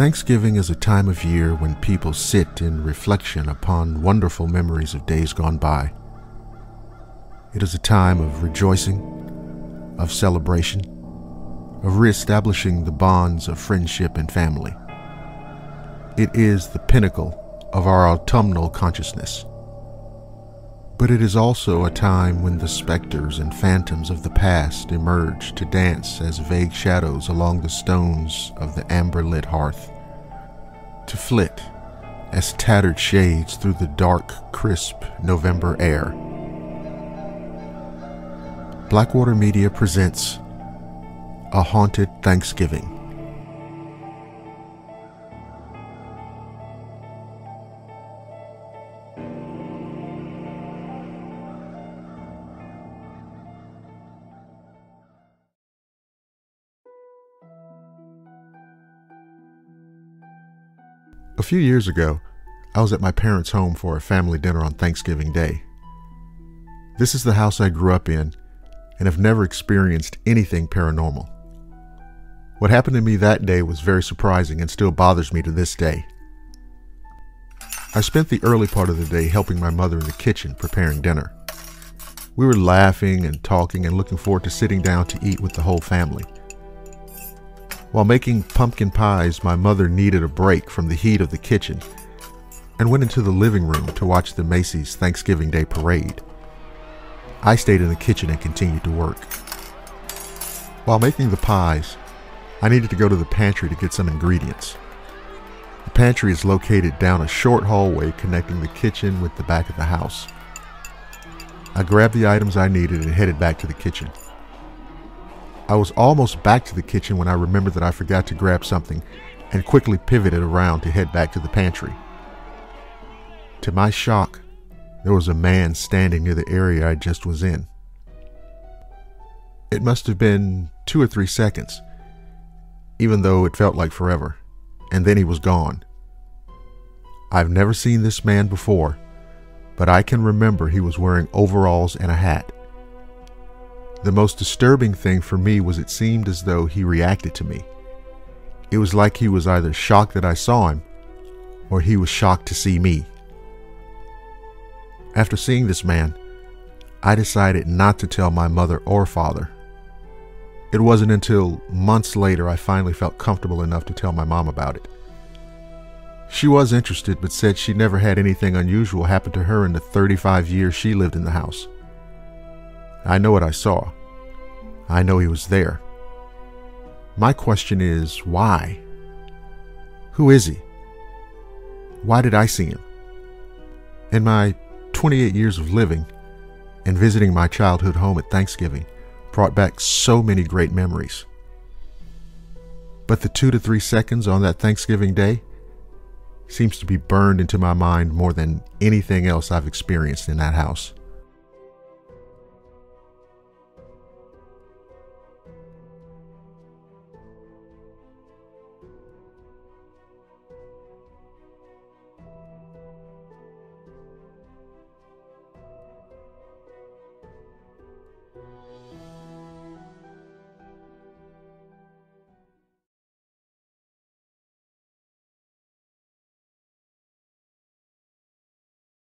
Thanksgiving is a time of year when people sit in reflection upon wonderful memories of days gone by. It is a time of rejoicing, of celebration, of reestablishing the bonds of friendship and family. It is the pinnacle of our autumnal consciousness. But it is also a time when the specters and phantoms of the past emerge to dance as vague shadows along the stones of the amber lit hearth, to flit as tattered shades through the dark, crisp November air. Blackwater Media presents A Haunted Thanksgiving. A few years ago, I was at my parents' home for a family dinner on Thanksgiving Day. This is the house I grew up in and have never experienced anything paranormal. What happened to me that day was very surprising and still bothers me to this day. I spent the early part of the day helping my mother in the kitchen preparing dinner. We were laughing and talking and looking forward to sitting down to eat with the whole family. While making pumpkin pies, my mother needed a break from the heat of the kitchen and went into the living room to watch the Macy's Thanksgiving Day parade. I stayed in the kitchen and continued to work. While making the pies, I needed to go to the pantry to get some ingredients. The pantry is located down a short hallway connecting the kitchen with the back of the house. I grabbed the items I needed and headed back to the kitchen. I was almost back to the kitchen when I remembered that I forgot to grab something and quickly pivoted around to head back to the pantry. To my shock, there was a man standing near the area I just was in. It must have been two or three seconds, even though it felt like forever, and then he was gone. I've never seen this man before, but I can remember he was wearing overalls and a hat. The most disturbing thing for me was it seemed as though he reacted to me. It was like he was either shocked that I saw him or he was shocked to see me. After seeing this man, I decided not to tell my mother or father. It wasn't until months later I finally felt comfortable enough to tell my mom about it. She was interested but said she never had anything unusual happen to her in the 35 years she lived in the house. I know what I saw. I know he was there. My question is, why? Who is he? Why did I see him? In my 28 years of living and visiting my childhood home at Thanksgiving brought back so many great memories. But the two to three seconds on that Thanksgiving day seems to be burned into my mind more than anything else I've experienced in that house.